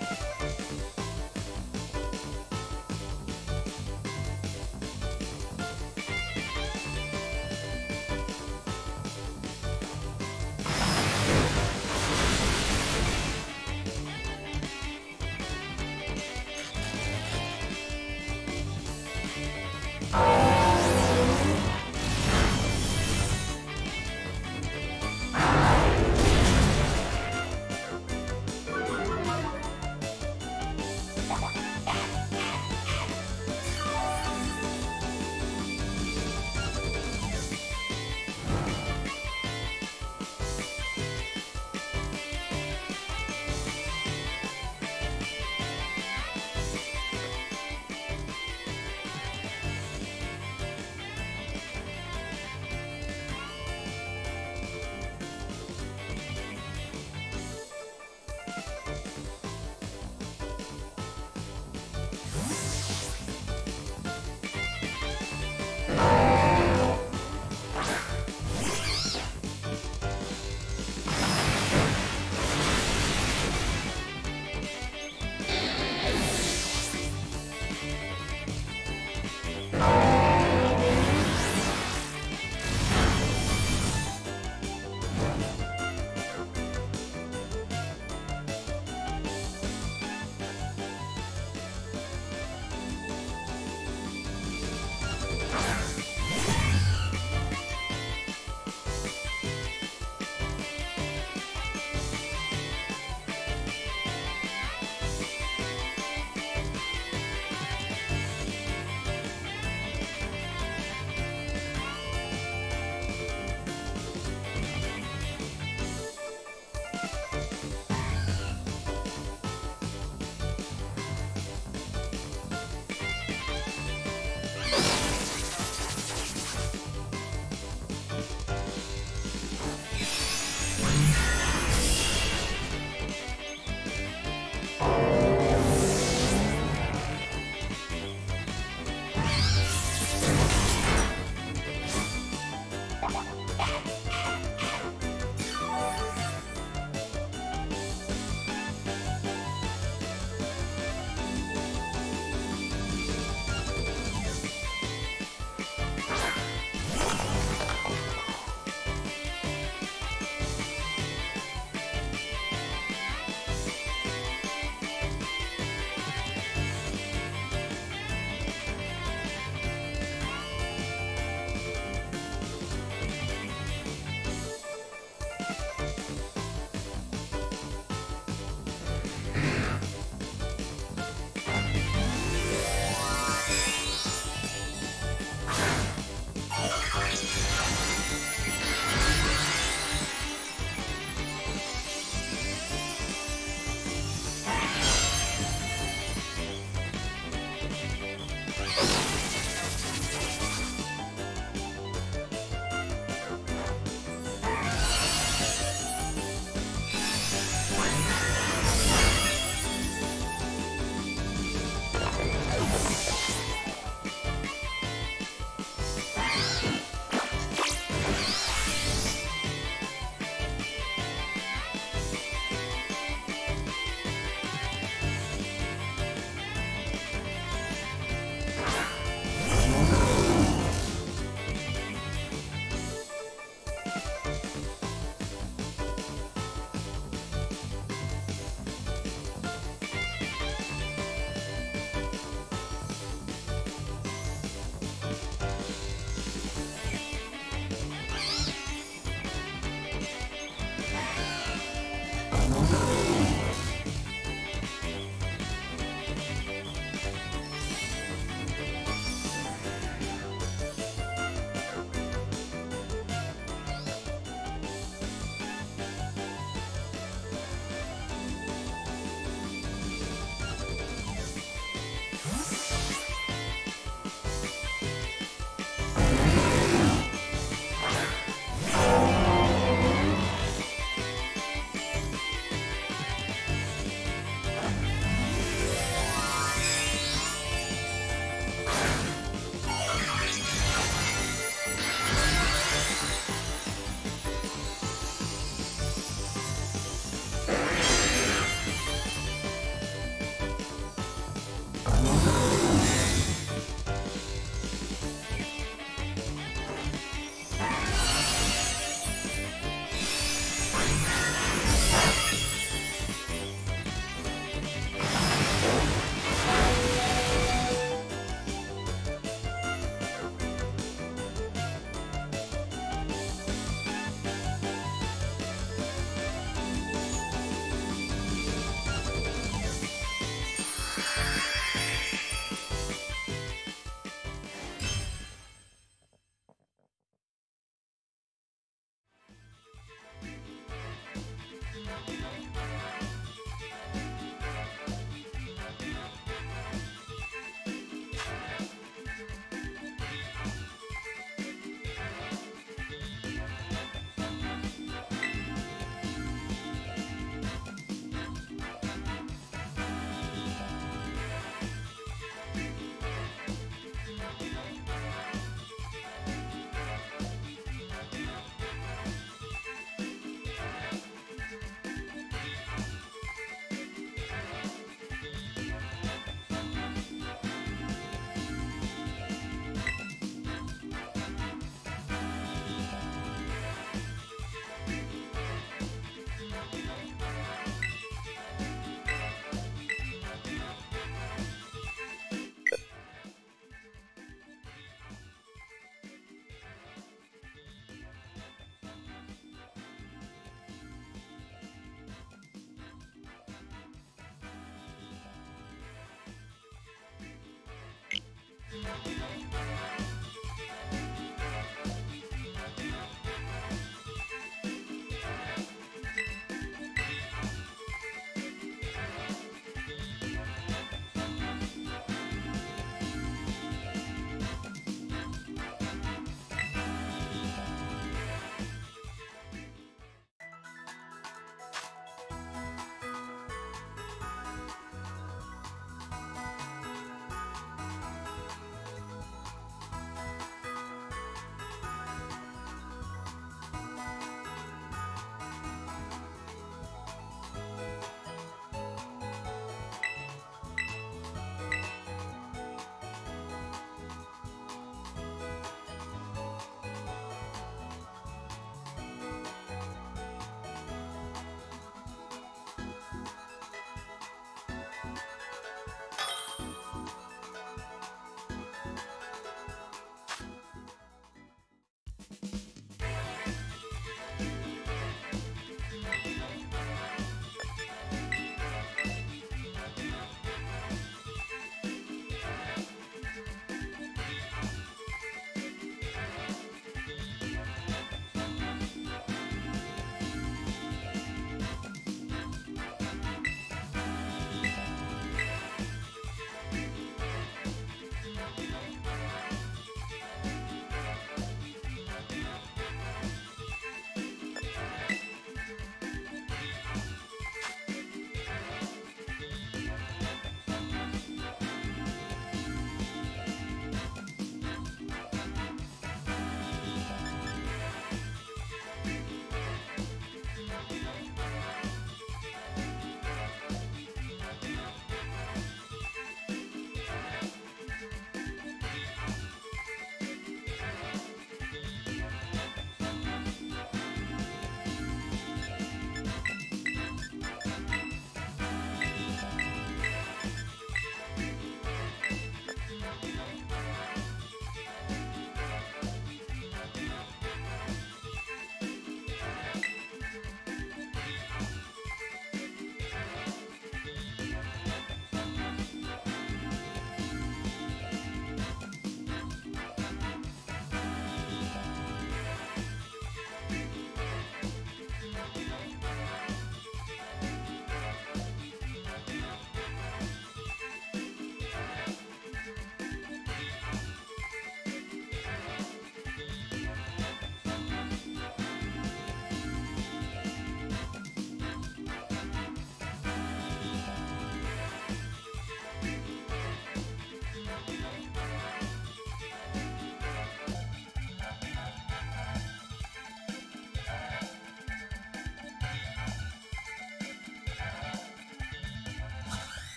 えっ?